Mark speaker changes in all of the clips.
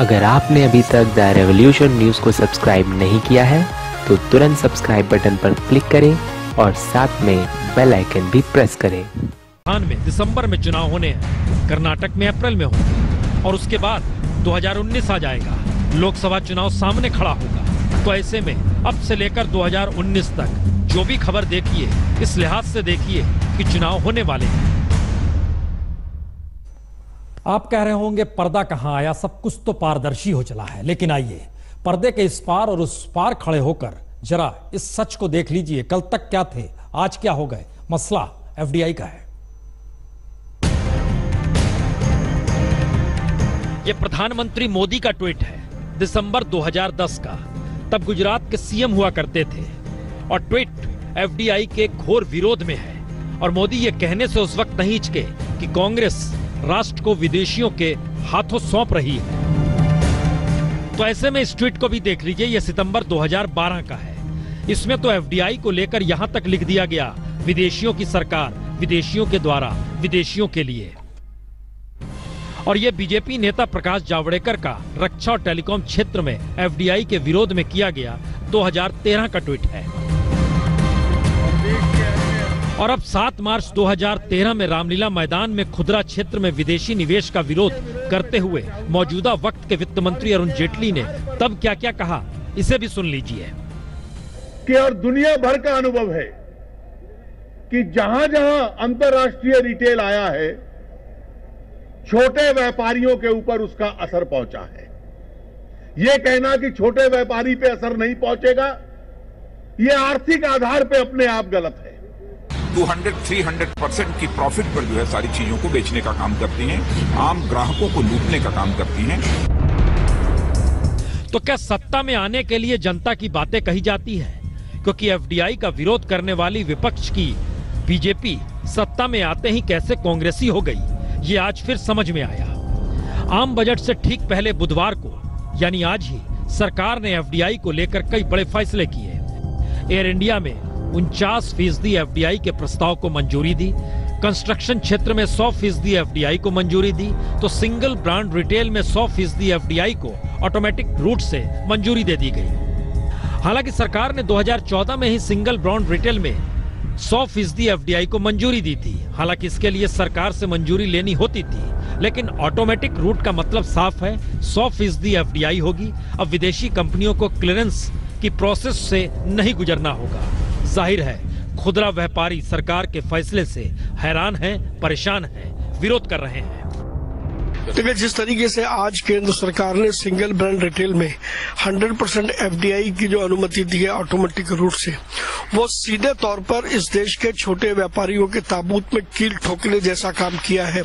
Speaker 1: अगर आपने अभी तक द रेवोल्यूशन न्यूज़ को सब्सक्राइब नहीं किया है तो तुरंत सब्सक्राइब बटन पर क्लिक करें और साथ में बेल आइकन भी प्रेस करें।
Speaker 2: राजस्थान में दिसंबर में चुनाव होने हैं, कर्नाटक में अप्रैल में होंगे, और उसके बाद 2019 आ जाएगा, लोकसभा चुनाव सामने खड़ा होगा। तो ऐसे में अब से लेकर 2019 तक जो भी खबर देखिए, इस लिहाज से देखिए कि चुनाव होने वाले हैं।
Speaker 3: आप कह रहे होंगे, पर्दा कहाँ आया? सब कुछ तो पारदर्शी हो चला है। लेकिन आइए, पर्दे के इस पार और उस पार खड़े होकर जरा इस सच को देख लीजिए। कल तक क्या थे? आज क्या हो गए? मसला एफडीआई का है।
Speaker 2: ये प्रधानमंत्री मोदी का ट्वीट है, दिसंबर 2010 का। तब गुजरात के सीएम हुआ करते थे और ट्वीट एफडीआई के घोर विरोध में है। और मोदी ये कहने से उस वक्त नहीं हिचके कि कांग्रेस राष्ट्र को विदेशियों के हाथों सौंप रही है। तो ऐसे में इस ट्वीट को भी देख लीजिए यह सितंबर 2012 का है। इसमें तो एफडीआई को लेकर यहाँ तक लिख दिया गया, विदेशियों की सरकार, विदेशियों के द्वारा, विदेशियों के लिए। और ये बीजेपी नेता प्रकाश जावड़ेकर का रक्षा और टेलीकॉम क्षेत्र में एफडीआई के विरोध में किया गया 2013 का ट्वीट है। और अब 7 मार्च 2013 में रामलीला मैदान में खुदरा क्षेत्र में विदेशी निवेश का विरोध करते हुए मौजूदा वक्त के वित्त मंत्री अरुण जेटली ने तब क्या क्या कहा? इसे भी सुन लीजिए।
Speaker 4: कि और दुनिया भर का अनुभव है कि जहाँ जहाँ अंतर्राष्ट्रीय रिटेल आया है, छोटे व्यापारियों के ऊपर उसका असर पहुँचा है। यह कहना कि छोटे व्यापारी पे असर नहीं पहुंचेगा यह आर्थिक आधार पे अपने आप गलत है।
Speaker 5: 200 300 परसेंट की प्रॉफिट पर जो है सारी चीज़ों को बेचने का काम करती हैं, आम ग्राहकों को लूटने का काम करती हैं।
Speaker 2: तो क्या सत्ता में आने के लिए जनता की बातें कही जाती है? क्योंकि एफडीआई का विरोध करने वाली विपक्ष की बीजेपी सत्ता में आते ही कैसे कांग्रेसी हो गई, ये आज फिर समझ में आया। आम बजट से ठीक पहले बुधवार को, यानी आज ही, सरकार ने एफडीआई को लेकर कई बड़े फैसले किए। एयर इंडिया में उनचास फ़ीसदी एफ़ के प्रस्ताव को मंजूरी दी, कंस्ट्रक्शन क्षेत्र में 100 फ़ीसदी एफ़ को मंजूरी दी तो सिंगल ब्रांड रिटेल में 100 फ़ीसदी एफ़ को ऑटोमेटिक रूट से मंजूरी दे दी गई। हालाँकि सरकार ने 2014 में ही सिंगल ब्रांड रिटेल में 100 फ़ीसदी एफ़ को मंजूरी दी थी। हालाँकि इसके लिए सरकार से मंजूरी लेनी होती थी, लेकिन ऑटोमेटिक रूट का मतलब साफ़ है 100 फ़ीसदी एफ़ होगी। अब विदेशी कंपनियों को क्लियरेंस की प्रोसेस से नहीं गुजरना होगा। ज़ाहिर है खुदरा व्यापारी सरकार के फैसले से हैरान हैं, परेशान हैं, विरोध कर रहे हैं।
Speaker 6: देखिए जिस तरीके से आज केंद्र सरकार ने सिंगल ब्रांड रिटेल में 100 परसेंट एफ़ की जो अनुमति दी है ऑटोमेटिक रूट से वो सीधे तौर पर इस देश के छोटे व्यापारियों के ताबूत में कील ठोकने जैसा काम किया है।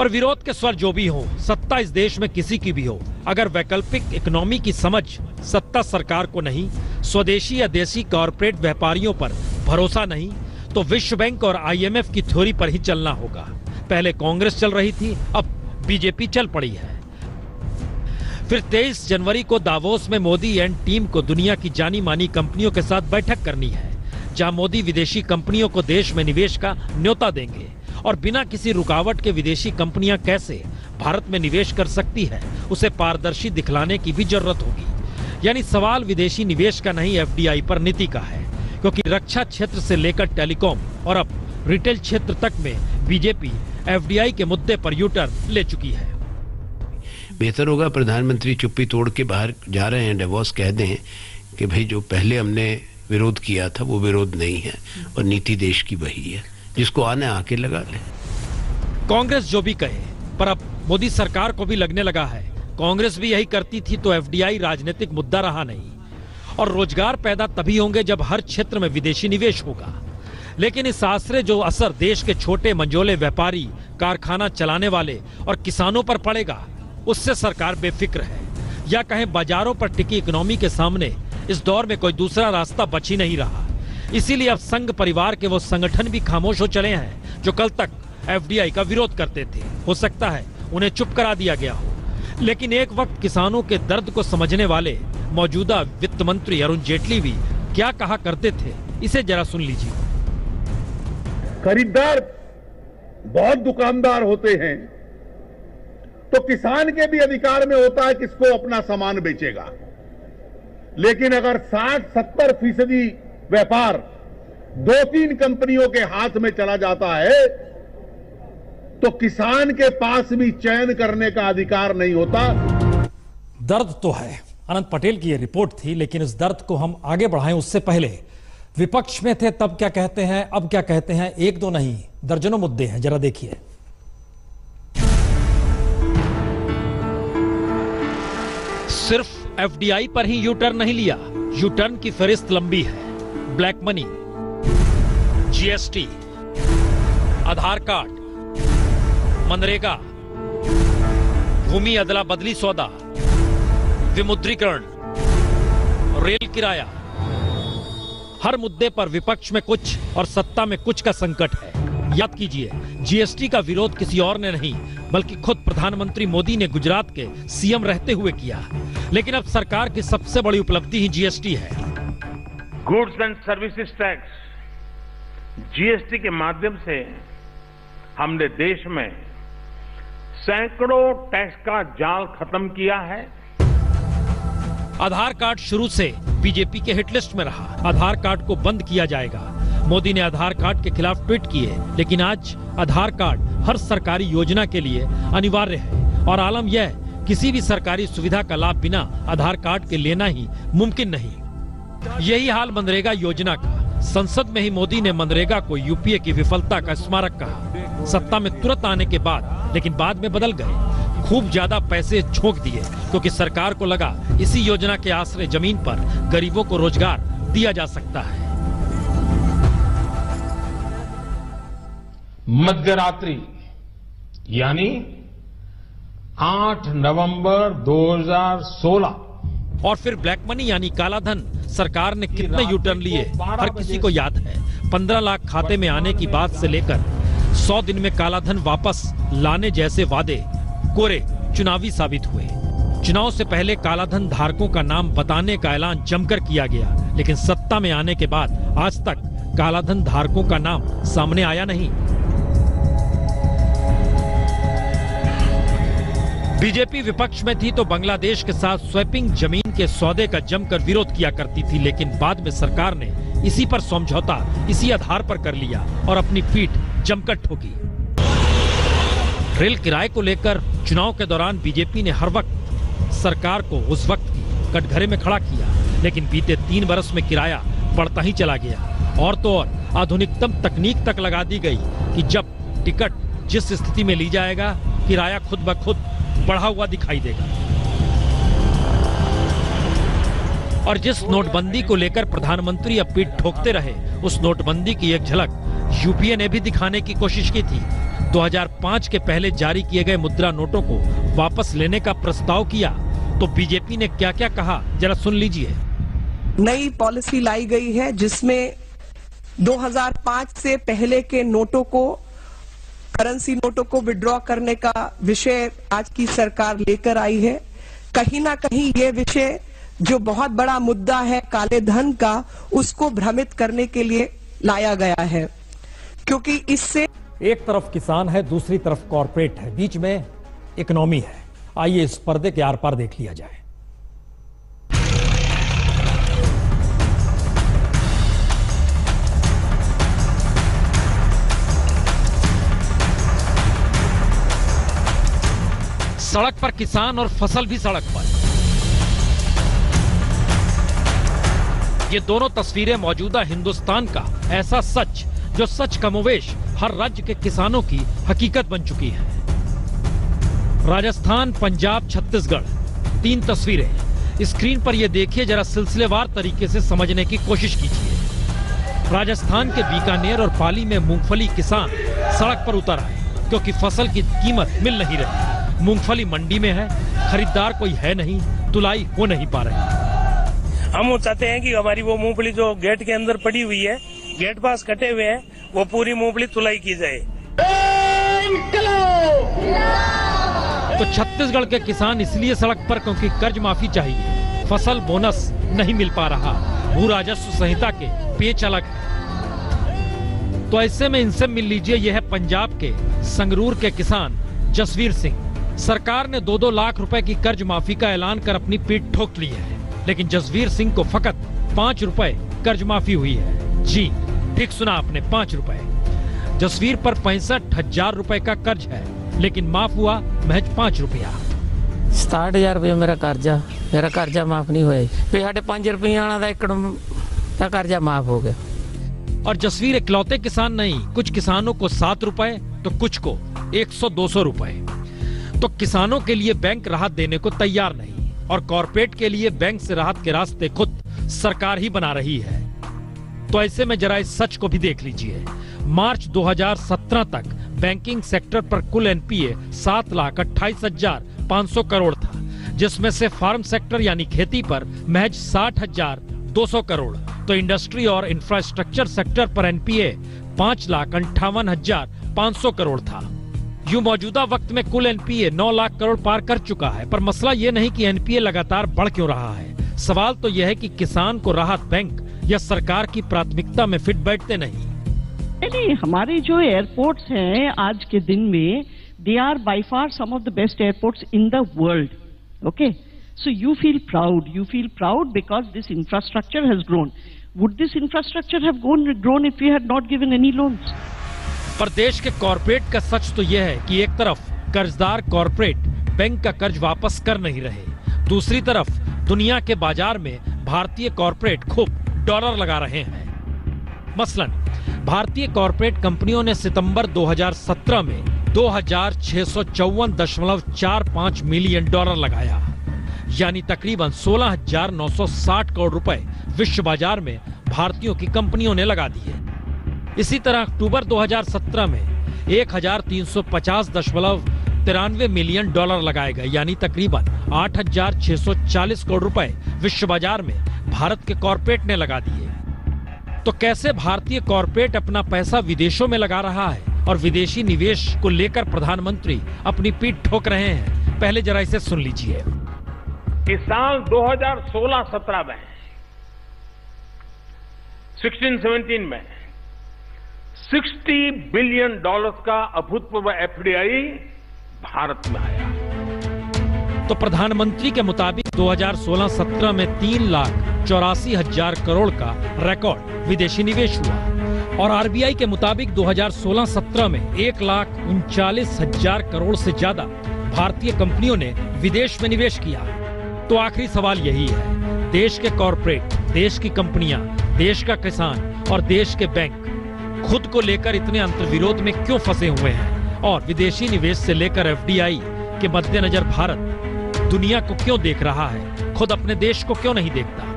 Speaker 2: पर विरोध के स्वर जो भी हो, सत्ता इस देश में किसी की भी हो। अगर वैकल्पिक इकोनॉमी की समझ सत्ता सरकार को नहीं, स्वदेशी या देशी कॉरपोरेट व्यापारियों पर भरोसा नहीं तो विश्व बैंक और आईएमएफ की थ्योरी पर ही चलना होगा। पहले कांग्रेस चल रही थी, अब बीजेपी चल पड़ी है। फिर 23 जनवरी को दावोस में मोदी एंड टीम को दुनिया की जानी मानी कंपनियों के साथ बैठक करनी है। जहाँ मोदी विदेशी कंपनियों को देश में निवेश का न्योता देंगे। और बिना किसी रुकावट के विदेशी कंपनियाँ कैसे भारत में निवेश कर सकती है, उसे पारदर्शी दिखलाने की भी ज़रूरत होगी। यानी सवाल विदेशी निवेश का नहीं, एफडीआई पर नीति का है, क्योंकि रक्षा क्षेत्र से लेकर टेलीकॉम और अब रिटेल क्षेत्र तक में बीजेपी एफडीआई के मुद्दे पर यूटर्न ले चुकी है।
Speaker 7: बेहतर होगा प्रधानमंत्री चुप्पी तोड़ के बाहर जा रहे हैं, डिवोर्स कह दें कि भाई जो पहले हमने विरोध किया था, वो विरोध नहीं है और नीति देश की वही है। जिसको आने आके लगा ले।
Speaker 2: कांग्रेस जो भी कहे, पर अब मोदी सरकार को भी लगने लगा है। कांग्रेस भी यही करती थी तो एफडीआई राजनीतिक मुद्दा रहा नहीं। और रोज़गार पैदा तभी होंगे जब हर क्षेत्र में विदेशी निवेश होगा। लेकिन इस आश्रय जो असर देश के छोटे मंजोले व्यापारी, कारखाना चलाने वाले और किसानों पर पड़ेगा, उससे सरकार बेफिक्र है। या कहें बाजारों पर टिकी इकोनॉमी के सामने, इस दौर में कोई दूसरा रास्ता बच नहीं रहा। इसीलिए अब संघ परिवार के वो संगठन भी खामोश हो चले हैं, जो कल तक एफडीआई का विरोध करते थे। हो सकता है उन्हें चुप करा दिया गया हो। लेकिन एक वक्त किसानों के दर्द को समझने वाले मौजूदा वित्त मंत्री अरुण जेटली भी क्या कहा करते थे, इसे जरा सुन लीजिए।
Speaker 4: खरीदार बहुत दुकानदार होते हैं तो किसान के भी अधिकार में होता है किसको अपना सामान बेचेगा। लेकिन अगर 60-70 फ़ीसदी व्यापार दो तीन कंपनियों के हाथ में चला जाता है तो किसान के पास भी चयन करने का अधिकार नहीं होता।
Speaker 3: दर्द तो है। अनंत पटेल की यह रिपोर्ट थी लेकिन इस दर्द को हम आगे बढ़ाएँ उससे पहले। विपक्ष में थे तब क्या कहते हैं अब क्या कहते हैं एक दो नहीं दर्जनों मुद्दे हैं जरा देखिए।
Speaker 2: सिर्फ़ एफडीआई पर ही यू टर्न नहीं लिया। यू टर्न की फहरिस्त लंबी है। Black money GST Aadhaar card, MNREGA, भूमि अदला बदली सौदा, विमुद्रीकरण, रेल किराया। हर मुद्दे पर विपक्ष में कुछ और सत्ता में कुछ का संकट है। याद कीजिए जीएसटी का विरोध किसी और ने नहीं, बल्कि खुद प्रधानमंत्री मोदी ने गुजरात के सीएम रहते हुए किया। लेकिन अब सरकार की सबसे बड़ी उपलब्धि ही जीएसटी है।
Speaker 8: Goods and services tax GST के माध्यम से हमने देश में सैकड़ों टैक्स का जाल खत्म किया है।
Speaker 2: आधार कार्ड शुरू से बीजेपी के हिटलिस्ट में रहा। आधार कार्ड को बंद किया जाएगा। मोदी ने आधार कार्ड के खिलाफ ट्वीट किए, लेकिन आज आधार कार्ड हर सरकारी योजना के लिए अनिवार्य है। और आलम यह किसी भी सरकारी सुविधा का लाभ बिना आधार कार्ड के लेना ही मुमकिन नहीं। यही हाल मनरेगा योजना का। संसद में ही मोदी ने मनरेगा को यूपीए की विफलता का स्मारक कहा। सत्ता में तुरंत आने के बाद, लेकिन बाद में बदल गए। खूब ज़्यादा पैसे झोंक दिए, क्योंकि सरकार को लगा इसी योजना के आश्रय ज़मीन पर गरीबों को रोज़गार दिया जा सकता है।
Speaker 9: मध्यरात्रि, यानी 8 नवंबर 2016
Speaker 2: और फिर ब्लैक मनी यानी काला धन। सरकार ने कितने यू टर्न लिए? हर किसी को याद है। पंद्रह लाख खाते में आने की बात से लेकर सौ दिन में काला धन वापस लाने जैसे वादे कोरे चुनावी साबित हुए। चुनाव से पहले कालाधन धारकों का नाम बताने का ऐलान जमकर किया गया, लेकिन सत्ता में आने के बाद आज तक कालाधन धारकों का नाम सामने आया नहीं। बीजेपी विपक्ष में थी तो बांग्लादेश के साथ स्वैपिंग ज़मीन के सौदे का जमकर विरोध किया करती थी, लेकिन बाद में सरकार ने इसी पर समझौता, इसी आधार पर कर लिया और अपनी पीठ जमकर ठोकी। रेल किराए को लेकर चुनाव के दौरान बीजेपी ने हर वक्त सरकार को उस वक्त की कटघरे में खड़ा किया, लेकिन बीते तीन बरस में किराया बढ़ता ही चला गया। और तो और, आधुनिकतम तकनीक तक लगा दी गई कि जब टिकट जिस स्थिति में ली जाएगा, किराया खुद ब खुद बढ़ा हुआ दिखाई देगा। और जिस नोटबंदी को लेकर प्रधानमंत्री अब पीठ ठोकते रहे, उस नोटबंदी की एक झलक यूपीए ने भी दिखाने की कोशिश की थी। 2005 के पहले जारी किए गए मुद्रा नोटों को वापस लेने का प्रस्ताव किया तो बीजेपी ने क्या क्या कहा? जरा सुन लीजिए।
Speaker 10: नई पॉलिसी लाई गई है, जिसमें 2005 से पहले के नोटों को करेंसी नोटों को विड्रॉ करने का विषय आज की सरकार लेकर आई है। कहीं ना कहीं ये विषय जो बहुत बड़ा मुद्दा है काले धन का, उसको भ्रमित करने के लिए लाया गया है। क्योंकि इससे
Speaker 3: एक तरफ़ किसान है, दूसरी तरफ़ कॉरपोरेट है। बीच में इकोनॉमी है। आइए इस पर्दे के आर पार देख लिया जाए।
Speaker 2: सड़क पर किसान और फ़सल भी सड़क पर। ये दोनों तस्वीरें मौजूदा हिंदुस्तान का ऐसा सच, जो सच कमोवेश हर राज्य के किसानों की हकीकत बन चुकी है। राजस्थान, पंजाब, छत्तीसगढ़, तीन तस्वीरें। स्क्रीन पर ये देखिए, जरा सिलसिलेवार तरीके से समझने की कोशिश कीजिए। राजस्थान के बीकानेर और पाली में मूंगफली किसान सड़क पर उतर आए, क्योंकि फ़सल की कीमत मिल नहीं रही। मूंगफली मंडी में है खरीदार कोई है नहीं तुलाई हो नहीं पा रही।
Speaker 11: हम चाहते हैं कि हमारी वो मूंगफली जो गेट के अंदर पड़ी हुई है गेट पास कटे हुए हैं वो पूरी मूंगफली तुलाई की जाए।
Speaker 2: तो छत्तीसगढ़ के किसान इसलिए सड़क पर क्योंकि कर्ज माफ़ी चाहिए फ़सल बोनस नहीं मिल पा रहा भू राजस्व संहिता के पेच अलग है। तो ऐसे में इनसे मिल लीजिए यह है पंजाब के संगरूर के किसान जसवीर सिंह। सरकार ने दो दो लाख रुपए की कर्ज माफ़ी का ऐलान कर अपनी पीठ ठोक ली है लेकिन जसवीर सिंह को फकत पाँच रुपए कर्ज माफ़ी हुई है। जी ठीक सुना आपने पाँच रुपए। जसवीर पर पैंसठ हज़ार रूपए का कर्ज है लेकिन माफ़ हुआ महज पाँच रुपया।
Speaker 12: साठ हज़ार रुपया मेरा कर्जा मेरा कर्जा माफ़ नहीं हुआ फिर तो साढ़े पाँच रुपया कर्जा माफ़ हो गया।
Speaker 2: और जसवीर इकलौते किसान नहीं कुछ किसानों को सात रुपए तो कुछ को एक सौ दो सौ रुपए। तो किसानों के लिए बैंक राहत देने को तैयार नहीं और कॉरपोरेट के लिए बैंक से राहत के रास्ते खुद सरकार ही बना रही है। तो ऐसे में जरा इस सच को भी देख लीजिए। मार्च 2017 तक बैंकिंग सेक्टर पर कुल एनपीए सात लाख अट्ठाईस हज़ार पाँच सौ करोड़ था, जिसमें से फार्म सेक्टर यानी खेती पर महज साठ हज़ार दो सौ करोड़ तो इंडस्ट्री और इंफ्रास्ट्रक्चर सेक्टर पर एनपीए पाँच लाख अंठावन हज़ार पाँच सौ करोड़ था। यूँ मौजूदा वक्त में कुल एनपीए नौ लाख करोड़ पार कर चुका है, पर मसला ये नहीं कि एनपीए लगातार बढ़ क्यों रहा है। सवाल तो यह है कि किसान को राहत बैंक या सरकार की प्राथमिकता में फिट बैठते नहीं।
Speaker 13: नहीं हमारे जो एयरपोर्ट्स हैं, आज के दिन में they are by far some of the best airports in the world okay so you feel proud you feel proud because this infrastructure has grown would this infrastructure have
Speaker 2: पर देश के कॉरपोरेट का सच तो यह है कि एक तरफ़ कर्जदार कॉरपोरेट बैंक का कर्ज वापस कर नहीं रहे दूसरी तरफ़ दुनिया के बाज़ार में भारतीय कॉरपोरेट खूब डॉलर लगा रहे हैं। मसलन भारतीय कॉरपोरेट कंपनियों ने सितंबर 2017 में 2,654.45 मिलियन डॉलर लगाया यानी तकरीबन 16,960 करोड़ रुपए विश्व बाज़ार में भारतीयों की कंपनियों ने लगा दिए। इसी तरह अक्टूबर 2017 में 1,350 तिरानवे मिलियन डॉलर लगाए गए यानी तकरीबन 8,640 करोड़ रुपए विश्व बाज़ार में भारत के कॉरपोरेट ने लगा दिए। तो कैसे भारतीय कॉरपोरेट अपना पैसा विदेशों में लगा रहा है और विदेशी निवेश को लेकर प्रधानमंत्री अपनी पीठ ठोक रहे हैं? पहले जरा इसे सुन लीजिए।
Speaker 8: इस साल 2016-17 में 16-17 में 60 बिलियन डॉलर्स का अभूतपूर्व एफडीआई भारत में आया।
Speaker 2: तो प्रधानमंत्री के मुताबिक 2016-17 में तीन लाख चौरासी हज़ार करोड़ का रिकॉर्ड विदेशी निवेश हुआ और आरबीआई के मुताबिक 2016-17 में एक लाख उनचालीस हज़ार करोड़ से ज़्यादा भारतीय कंपनियों ने विदेश में निवेश किया। तो आखिरी सवाल यही है, देश के कॉरपोरेट देश की कंपनियाँ, देश का किसान और देश के बैंक खुद को लेकर इतने अंतर्विरोध में क्यों फंसे हुए हैं? और विदेशी निवेश से लेकर एफडीआई के मद्देनजर भारत दुनिया को क्यों देख रहा है? खुद अपने देश को क्यों नहीं देखता?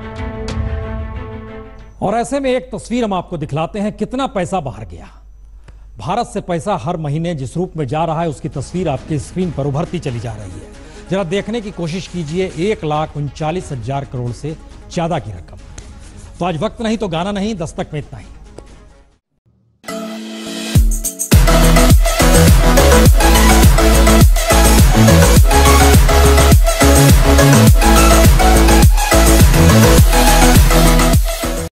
Speaker 3: और ऐसे में एक तस्वीर हम आपको दिखलाते हैं, कितना पैसा बाहर गया। भारत से पैसा हर महीने जिस रूप में जा रहा है, उसकी तस्वीर आपकी स्क्रीन पर उभरती चली जा रही है। जरा देखने की कोशिश कीजिए, एक लाख उनचालीस हज़ार करोड़ से ज़्यादा की रकम। तो आज वक्त नहीं तो गाना नहीं, दस्तक में इतना ही।